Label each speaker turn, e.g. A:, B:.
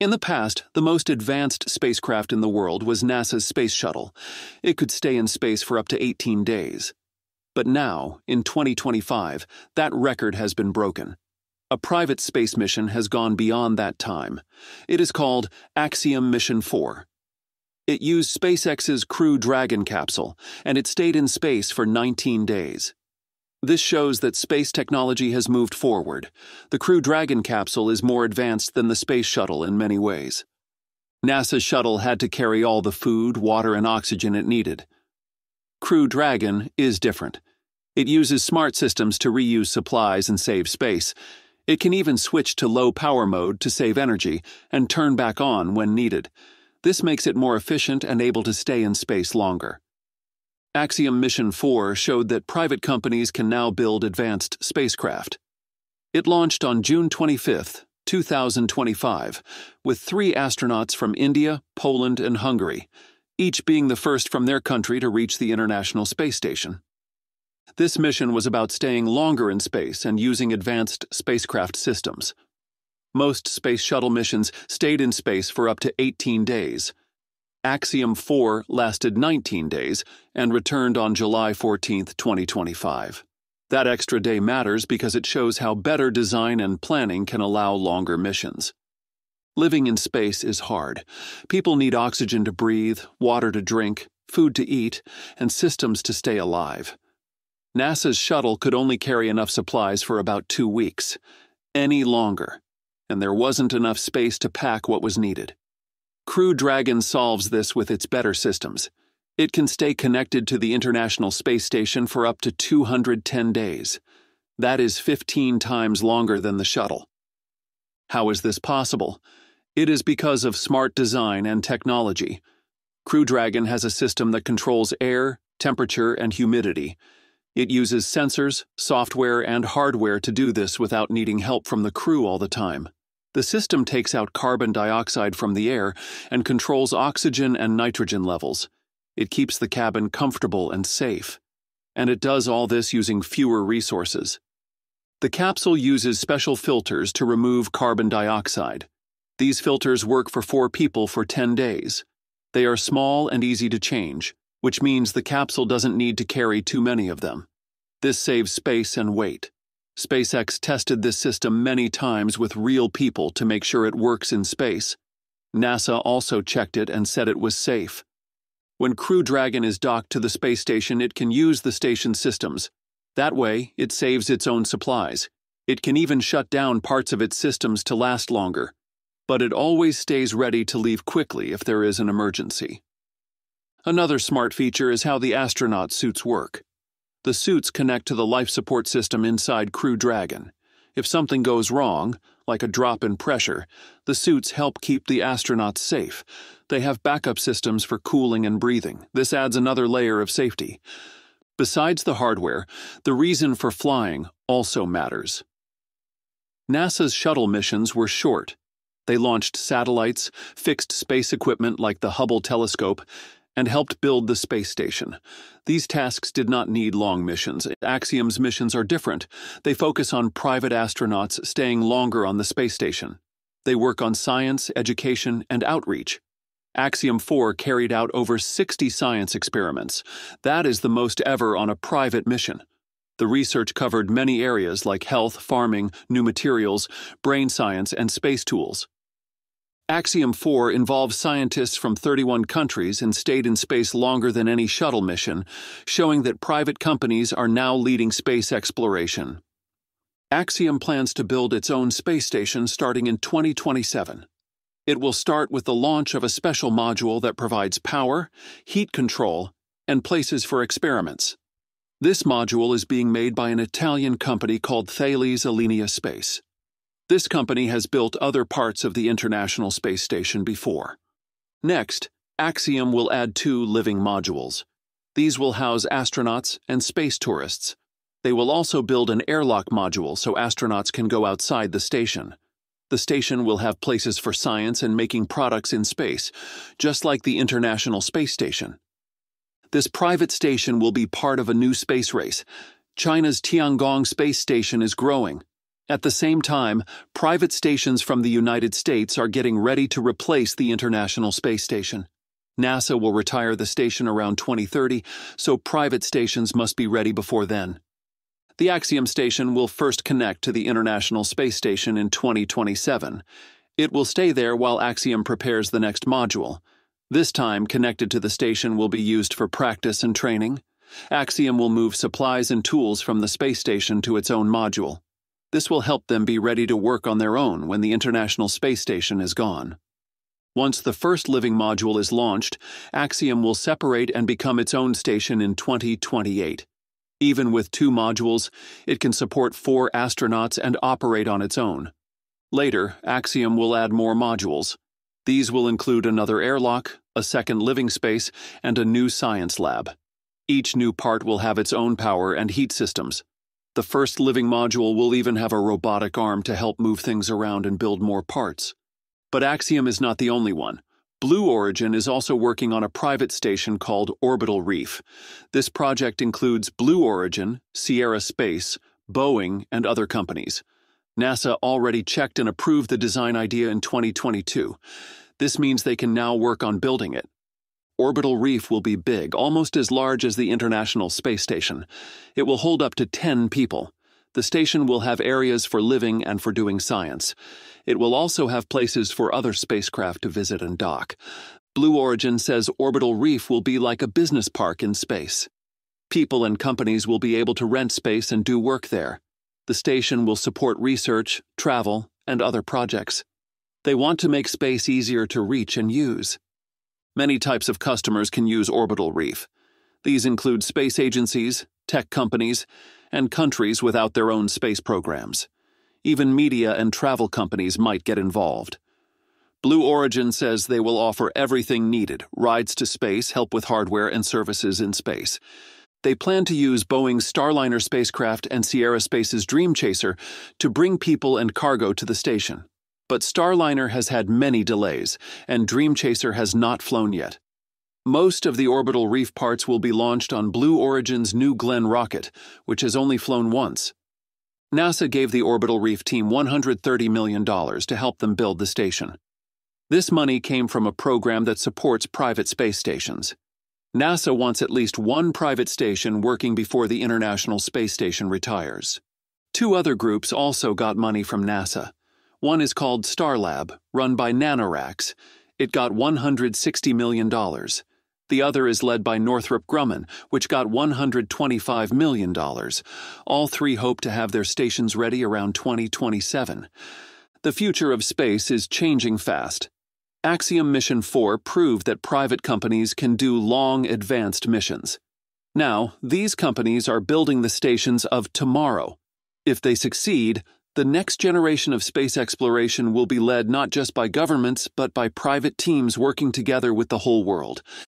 A: In the past, the most advanced spacecraft in the world was NASA's Space Shuttle. It could stay in space for up to 18 days. But now, in 2025, that record has been broken. A private space mission has gone beyond that time. It is called Axiom Mission 4. It used SpaceX's Crew Dragon capsule, and it stayed in space for 19 days. This shows that space technology has moved forward. The Crew Dragon capsule is more advanced than the Space Shuttle in many ways. NASA's shuttle had to carry all the food, water, and oxygen it needed. Crew Dragon is different. It uses smart systems to reuse supplies and save space. It can even switch to low power mode to save energy and turn back on when needed. This makes it more efficient and able to stay in space longer. Axiom Mission 4 showed that private companies can now build advanced spacecraft. It launched on June 25, 2025, with three astronauts from India, Poland, and Hungary, each being the first from their country to reach the International Space Station. This mission was about staying longer in space and using advanced spacecraft systems. Most space shuttle missions stayed in space for up to 18 days. Axiom 4 lasted 19 days and returned on July 14, 2025. That extra day matters because it shows how better design and planning can allow longer missions. Living in space is hard. People need oxygen to breathe, water to drink, food to eat, and systems to stay alive. NASA's shuttle could only carry enough supplies for about two weeks. Any longer. And there wasn't enough space to pack what was needed. Crew Dragon solves this with its better systems. It can stay connected to the International Space Station for up to 210 days. That is 15 times longer than the shuttle. How is this possible? It is because of smart design and technology. Crew Dragon has a system that controls air, temperature, and humidity. It uses sensors, software, and hardware to do this without needing help from the crew all the time. The system takes out carbon dioxide from the air and controls oxygen and nitrogen levels. It keeps the cabin comfortable and safe. And it does all this using fewer resources. The capsule uses special filters to remove carbon dioxide. These filters work for four people for 10 days. They are small and easy to change, which means the capsule doesn't need to carry too many of them. This saves space and weight. SpaceX tested this system many times with real people to make sure it works in space. NASA also checked it and said it was safe. When Crew Dragon is docked to the space station, it can use the station's systems. That way, it saves its own supplies. It can even shut down parts of its systems to last longer. But it always stays ready to leave quickly if there is an emergency. Another smart feature is how the astronaut suits work. The suits connect to the life support system inside Crew Dragon. If something goes wrong, like a drop in pressure, the suits help keep the astronauts safe. They have backup systems for cooling and breathing. This adds another layer of safety. Besides the hardware, the reason for flying also matters. NASA's shuttle missions were short. They launched satellites, fixed space equipment like the Hubble telescope, and helped build the space station. These tasks did not need long missions. Axiom's missions are different. They focus on private astronauts staying longer on the space station. They work on science, education, and outreach. Axiom 4 carried out over 60 science experiments. That is the most ever on a private mission. The research covered many areas like health, farming, new materials, brain science, and space tools. Axiom 4 involved scientists from 31 countries and stayed in space longer than any shuttle mission, showing that private companies are now leading space exploration. Axiom plans to build its own space station starting in 2027. It will start with the launch of a special module that provides power, heat control, and places for experiments. This module is being made by an Italian company called Thales Alenia Space. This company has built other parts of the International Space Station before. Next, Axiom will add two living modules. These will house astronauts and space tourists. They will also build an airlock module so astronauts can go outside the station. The station will have places for science and making products in space, just like the International Space Station. This private station will be part of a new space race. China's Tiangong space station is growing, At the same time, private stations from the United States are getting ready to replace the International Space Station. NASA will retire the station around 2030, so private stations must be ready before then. The Axiom station will first connect to the International Space Station in 2027. It will stay there while Axiom prepares the next module. This time, connected to the station will be used for practice and training. Axiom will move supplies and tools from the space station to its own module. This will help them be ready to work on their own when the International Space Station is gone. Once the first living module is launched, Axiom will separate and become its own station in 2028. Even with two modules, it can support four astronauts and operate on its own. Later, Axiom will add more modules. These will include another airlock, a second living space, and a new science lab. Each new part will have its own power and heat systems. The first living module will even have a robotic arm to help move things around and build more parts. But Axiom is not the only one. Blue Origin is also working on a private station called Orbital Reef. This project includes Blue Origin, Sierra Space, Boeing, and other companies. NASA already checked and approved the design idea in 2022. This means they can now work on building it. Orbital Reef will be big, almost as large as the International Space Station. It will hold up to 10 people. The station will have areas for living and for doing science. It will also have places for other spacecraft to visit and dock. Blue Origin says Orbital Reef will be like a business park in space. People and companies will be able to rent space and do work there. The station will support research, travel, and other projects. They want to make space easier to reach and use. Many types of customers can use Orbital Reef. These include space agencies, tech companies, and countries without their own space programs. Even media and travel companies might get involved. Blue Origin says they will offer everything needed rides to space, help with hardware and services in space. They plan to use Boeing's Starliner spacecraft and Sierra Space's Dream Chaser to bring people and cargo to the station. But Starliner has had many delays, and Dream Chaser has not flown yet. Most of the orbital reef parts will be launched on Blue Origin's New Glenn rocket, which has only flown once. NASA gave the Orbital Reef team $130 million to help them build the station. This money came from a program that supports private space stations. NASA wants at least one private station working before the International Space Station retires. Two other groups also got money from NASA. One is called Starlab, run by NanoRacks. It got $160 million. The other is led by Northrop Grumman, which got $125 million. All three hope to have their stations ready around 2027. The future of space is changing fast. Axiom Mission 4 proved that private companies can do long, advanced missions. Now, these companies are building the stations of tomorrow. If they succeed, the next generation of space exploration will be led not just by governments, but by private teams working together with the whole world.